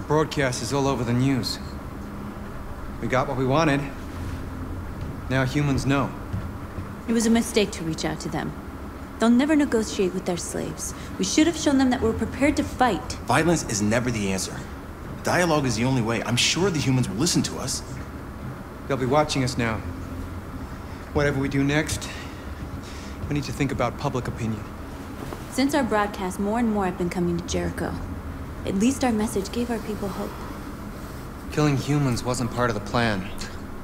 Our broadcast is all over the news. We got what we wanted. Now humans know. It was a mistake to reach out to them. They'll never negotiate with their slaves. We should have shown them that we're prepared to fight. Violence is never the answer. Dialogue is the only way. I'm sure the humans will listen to us. They'll be watching us now. Whatever we do next, we need to think about public opinion. Since our broadcast, more and more have been coming to Jericho. At least our message gave our people hope. Killing humans wasn't part of the plan.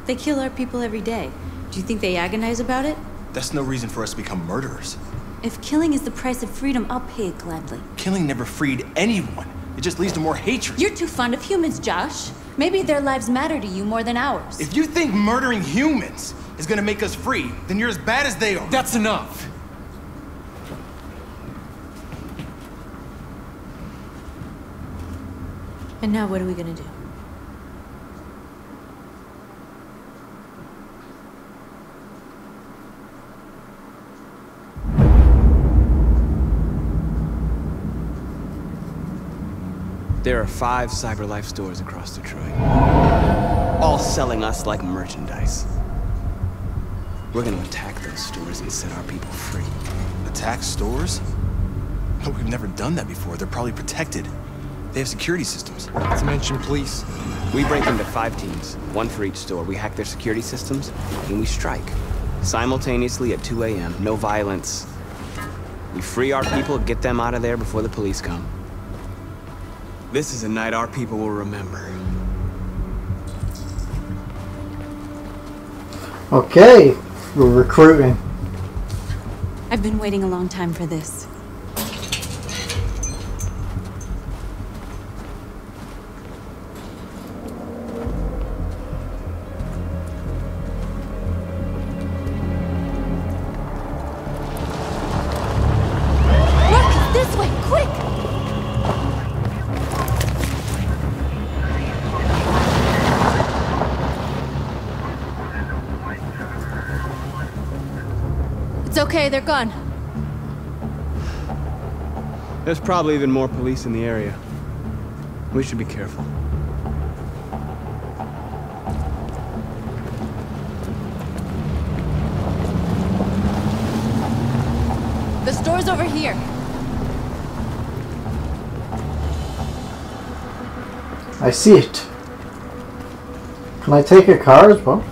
They kill our people every day. Do you think they agonize about it? That's no reason for us to become murderers. If killing is the price of freedom, I'll pay it gladly. Killing never freed anyone. It just leads to more hatred. You're too fond of humans, Josh. Maybe their lives matter to you more than ours. If you think murdering humans is gonna make us free, then you're as bad as they are. That's enough! And now what are we gonna do? There are five CyberLife stores across Detroit. All selling us like merchandise. We're gonna attack those stores and set our people free. Attack stores? Oh, we've never done that before. They're probably protected. They have security systems. Let's mention police. We break into five teams, one for each store. We hack their security systems, and we strike. Simultaneously at 2 a.m., no violence. We free our people, get them out of there before the police come. This is a night our people will remember. Okay, we're recruiting. I've been waiting a long time for this. It's okay, they're gone. There's probably even more police in the area. We should be careful. The store's over here. I see it. Can I take a car as well?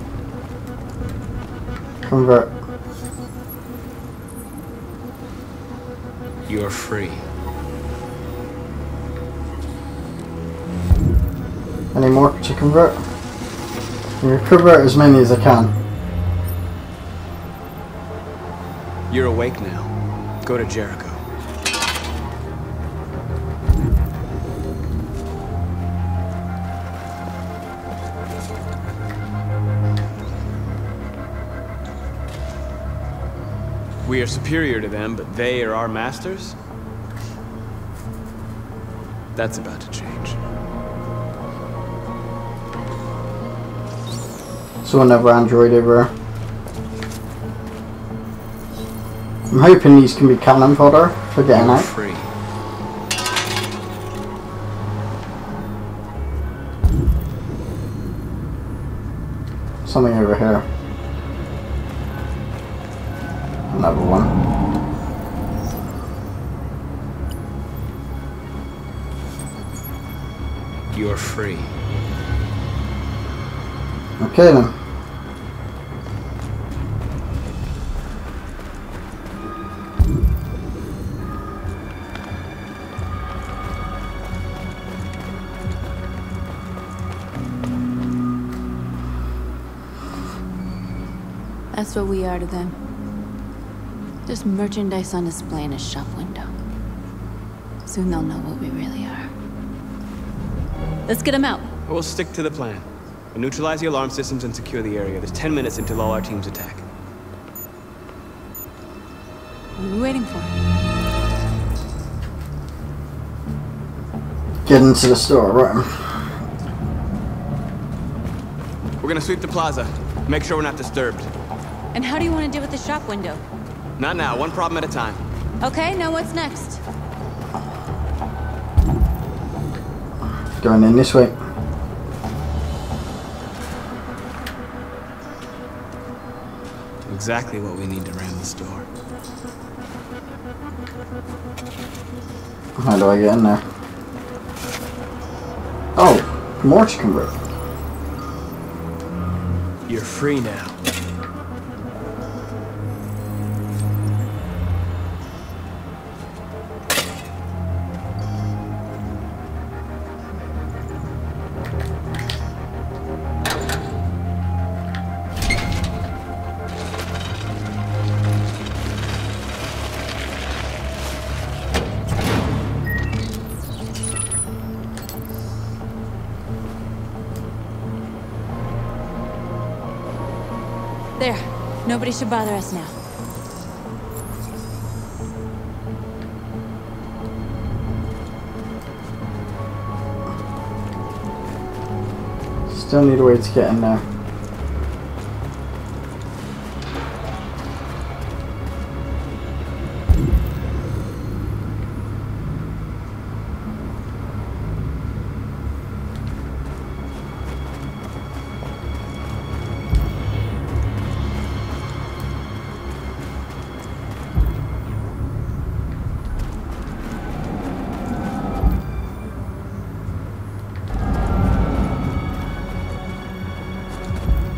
Convert. You're free. Any more to convert? I'm gonna convert as many as I can. You're awake now. Go to Jericho. We are superior to them, but they are our masters? That's about to change. So another android over. I'm hoping these can be cannon fodder for getting You're out. free. Okay then. That's what we are to them. Just merchandise on display in a shop window. Soon they'll know what we really are. Let's get them out. We'll stick to the plan. We'll neutralize the alarm systems and secure the area. There's 10 minutes until all our teams attack. What are we waiting for? Get into the store, right? We're gonna sweep the plaza. Make sure we're not disturbed. And how do you want to deal with the shop window? Not now, one problem at a time. Okay, now what's next? Going in this way. Exactly what we need to ram this door. How do I get in there? Oh, more chicken bread. You're free now. Nobody should bother us now. Still need a way to get in there.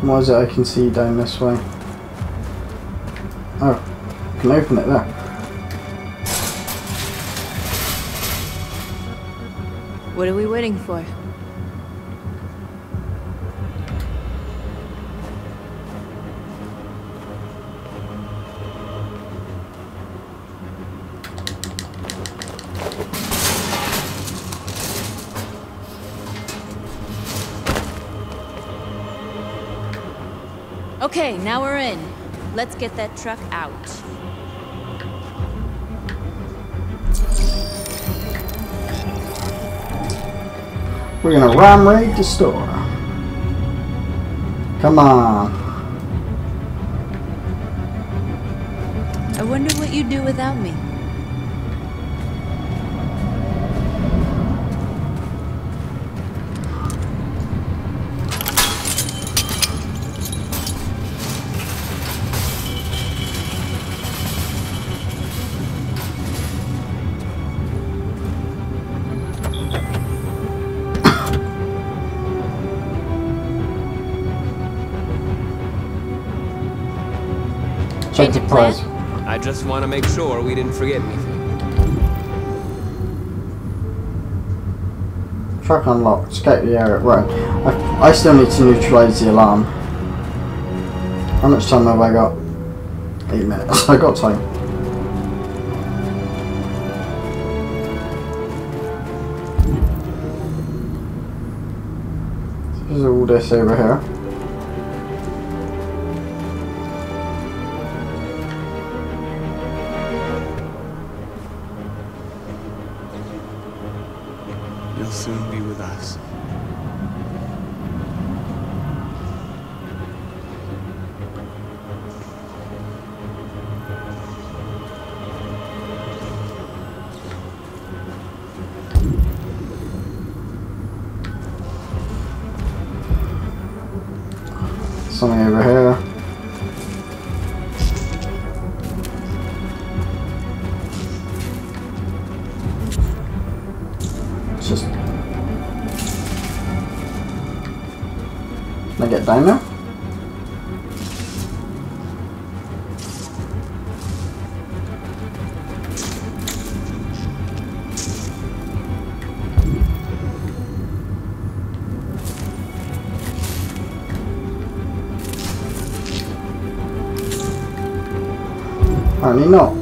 What is it I can see down this way? Oh, I can open it there. What are we waiting for? Now we're in. Let's get that truck out. We're gonna ram raid the store. Come on. I wonder what you'd do without me. Check Change the of plan? price. I just want to make sure we didn't forget anything. Truck unlocked. Escape the area. Right. I, I still need to neutralize the alarm. How much time have I got? Eight minutes. I got time. There's all this over here. Can I get down there? Apparently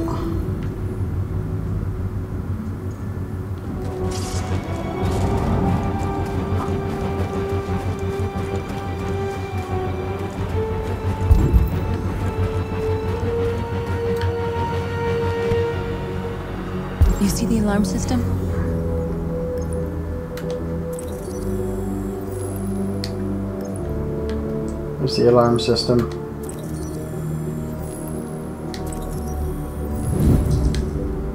The alarm system.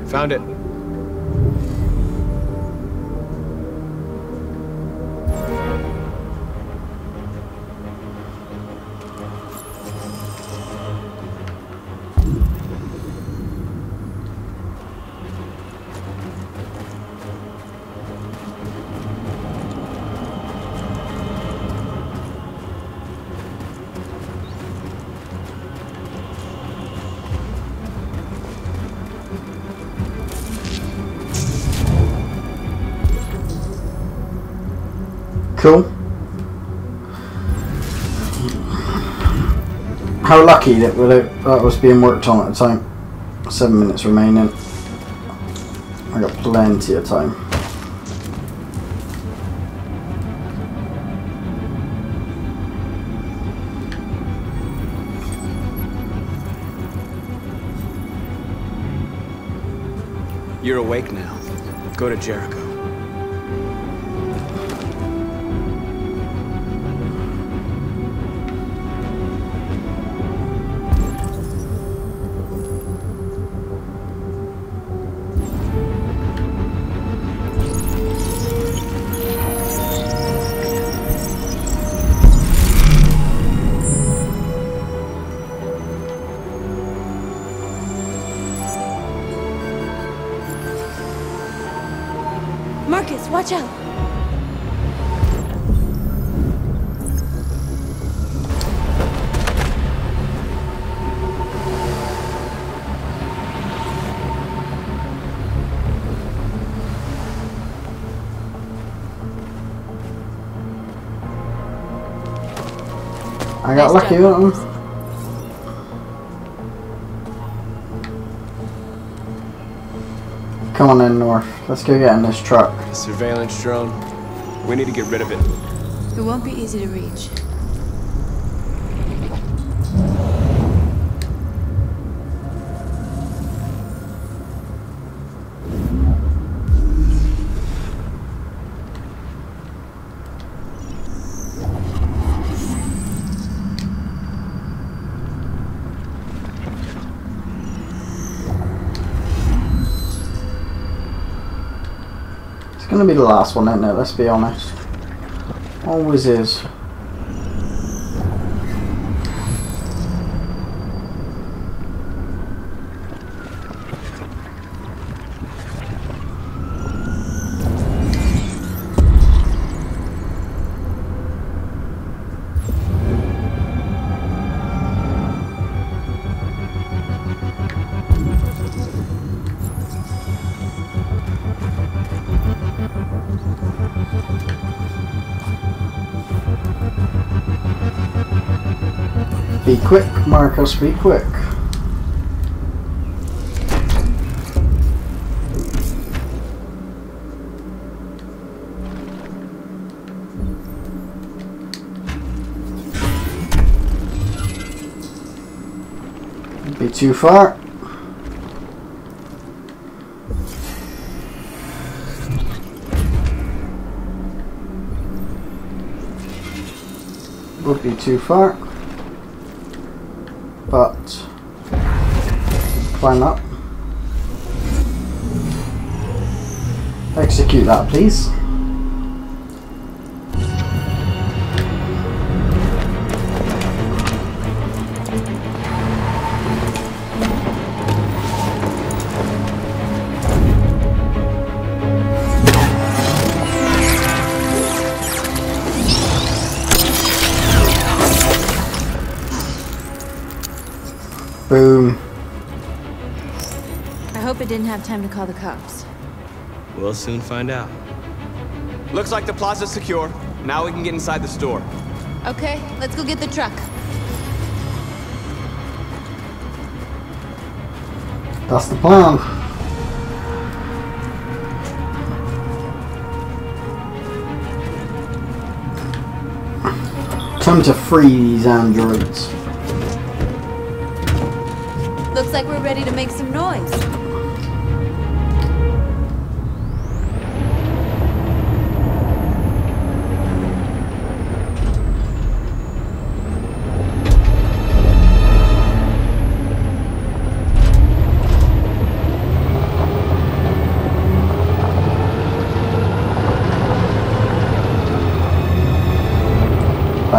Found it. Cool. How lucky that that was being worked on at the time. Seven minutes remaining. I got plenty of time. You're awake now. Go to Jericho. Got Nice lucky job. with them. Um, come on in, North. Let's go get in this truck. The surveillance drone. We need to get rid of it. It won't be easy to reach. It's gonna be the last one, isn't it? Let's be honest. Always is. Quick, Marcus, be quick. Be too far. Would be too far up. Execute that, please. Boom. I didn't have time to call the cops. We'll soon find out. Looks like the plaza's secure. Now we can get inside the store. Okay, let's go get the truck. That's the plan. Time to free these androids. Looks like we're ready to make some noise.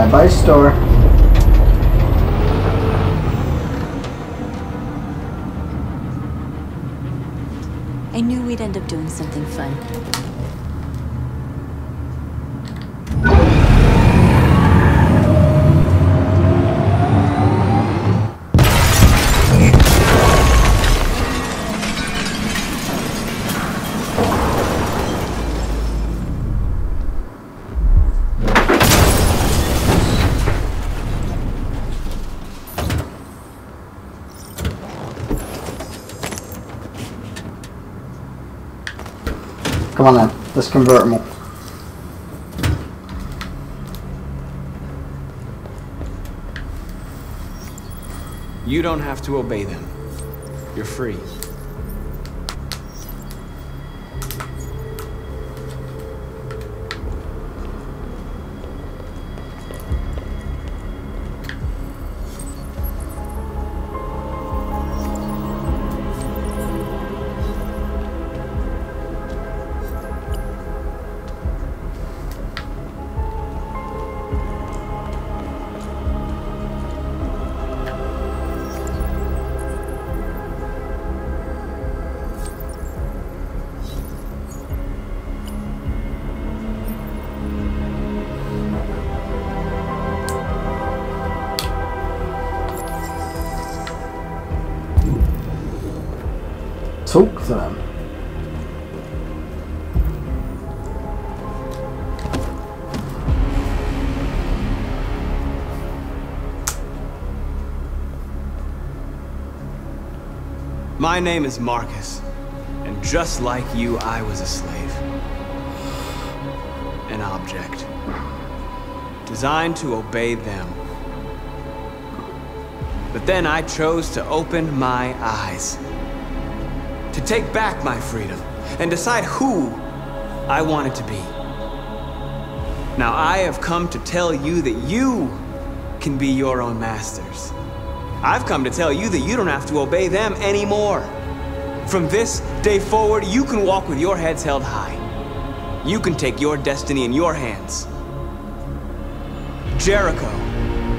Bye bye, store. I knew we'd end up doing something fun. Come on then, let's convert them all. You don't have to obey them. You're free. Talk to them. My name is Marcus, and just like you, I was a slave. An object. Designed to obey them. But then I chose to open my eyes. To take back my freedom, and decide who I wanted to be. Now I have come to tell you that you can be your own masters. I've come to tell you that you don't have to obey them anymore. From this day forward, you can walk with your heads held high. You can take your destiny in your hands. Jericho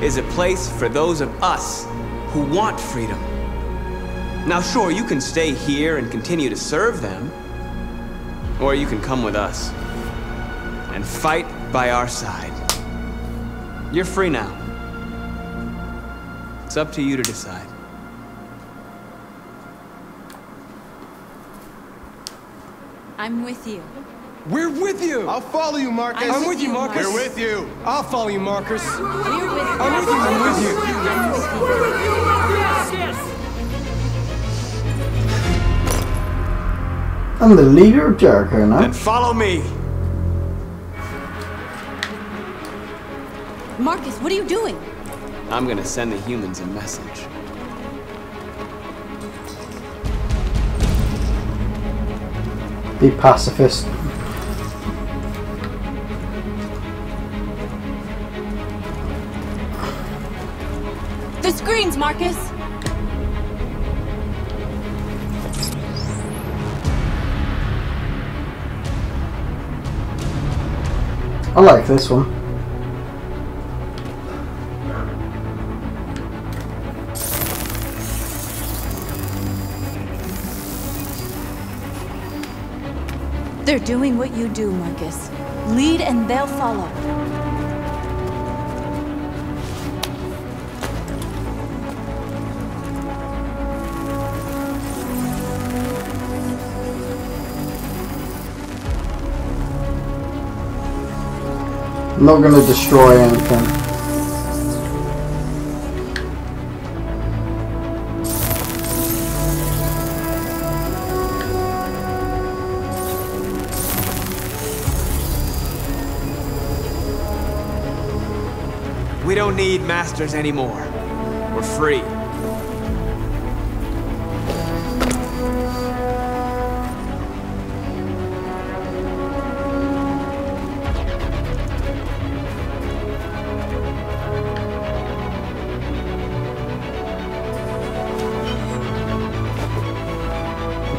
is a place for those of us who want freedom. Now, sure, you can stay here and continue to serve them, or you can come with us and fight by our side. You're free now. It's up to you to decide. I'm with you. We're with you! I'll follow you, Marcus. I'm I'm with you, Marcus. We're with you. I'll follow you, Marcus. We're with you. I'm with you, I'm with you. I'm the leader of Jericho now. Then follow me. Marcus, what are you doing? I'm gonna send the humans a message. Be pacifist. The screens, Marcus! I like this one. They're doing what you do, Marcus. Lead and they'll follow. I'm not gonna destroy anything. We don't need masters anymore. We're free.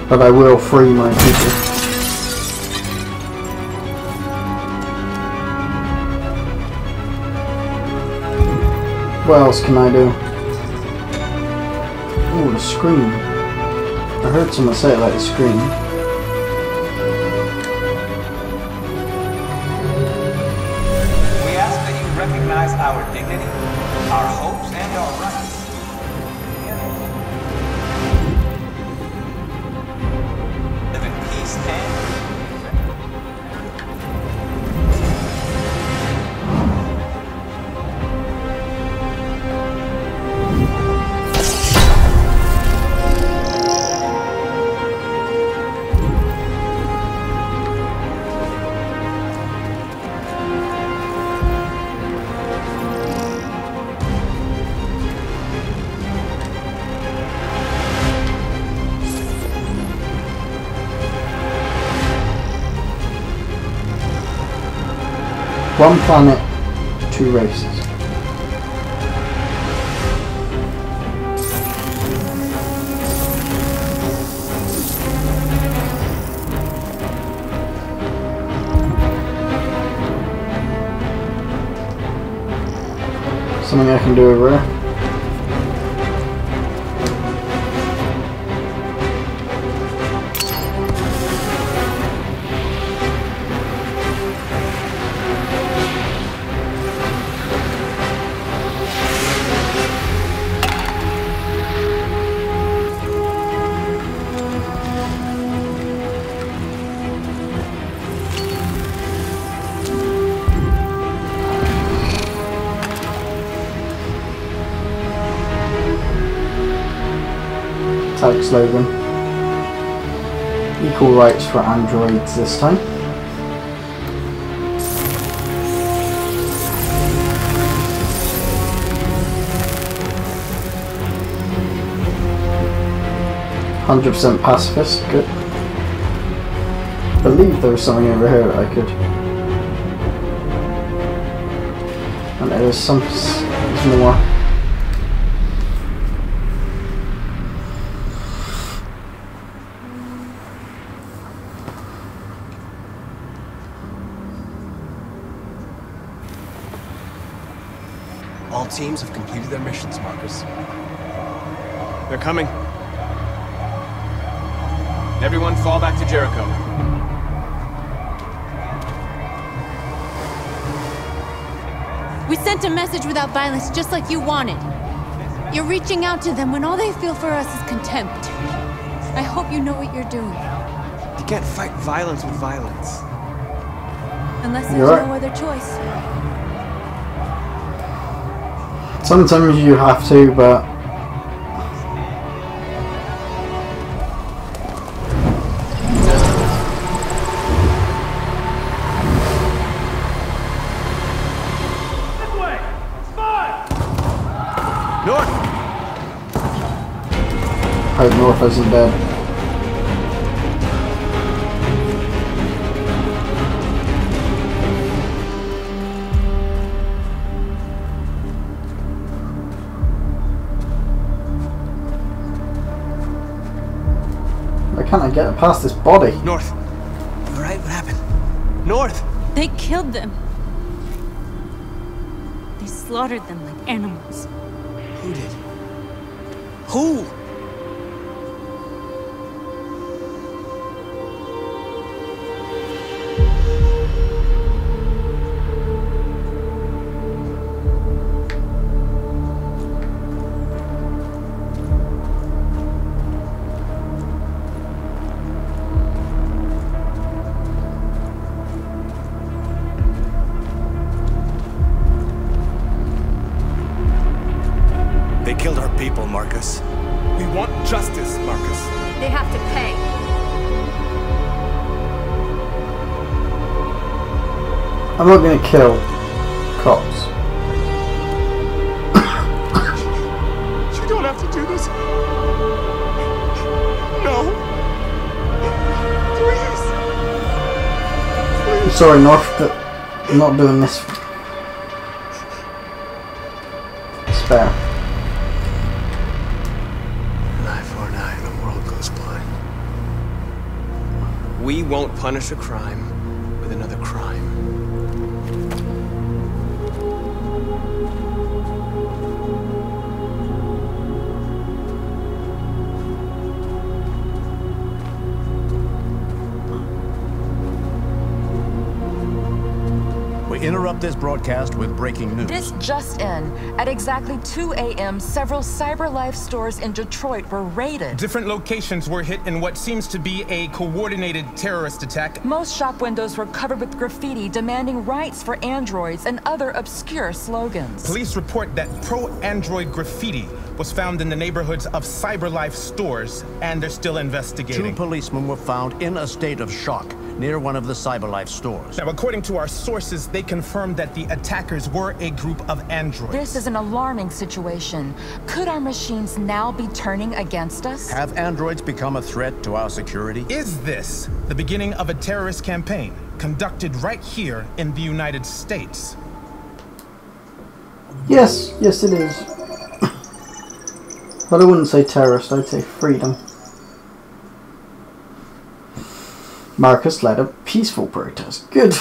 But I will free my people. What else can I do? Oh, the screen. I heard someone say it like the screen. One planet, two races. Something I can do over here. Slogan. Equal rights for androids this time. Hundred percent pacifist, good. believe there was something over here that I could. And there is some more. All teams have completed their missions, Marcus. They're coming. Everyone fall back to Jericho. We sent a message without violence, just like you wanted. You're reaching out to them when all they feel for us is contempt. I hope you know what you're doing. You can't fight violence with violence. Unless there's You're right. no other choice. Sometimes you have to, but North! hope North isn't dead. Can't I get past this body? North! You alright? What happened? North! They killed them. They slaughtered them like animals. Who did? Who? I'm not gonna kill cops. You don't have to do this. No. Please. Please. Sorry, North, but I'm not doing this. Spare. An eye for an eye, and the world goes blind. We won't punish a crime with another crime. This broadcast with breaking news. This just in. At exactly 2 a.m., several CyberLife stores in Detroit were raided. Different locations were hit in what seems to be a coordinated terrorist attack. Most shop windows were covered with graffiti demanding rights for androids and other obscure slogans. Police report that pro-android graffiti was found in the neighborhoods of CyberLife stores, and they're still investigating. Two investigating. policemen were found in a state of shock near one of the CyberLife stores. Now, according to our sources, they confirmed that the attackers were a group of androids. This is an alarming situation. Could our machines now be turning against us? Have androids become a threat to our security? Is this the beginning of a terrorist campaign? conducted right here in the United States. Yes, yes it is. but I wouldn't say terrorist, I'd say freedom. Marcus led a peaceful protest. Good.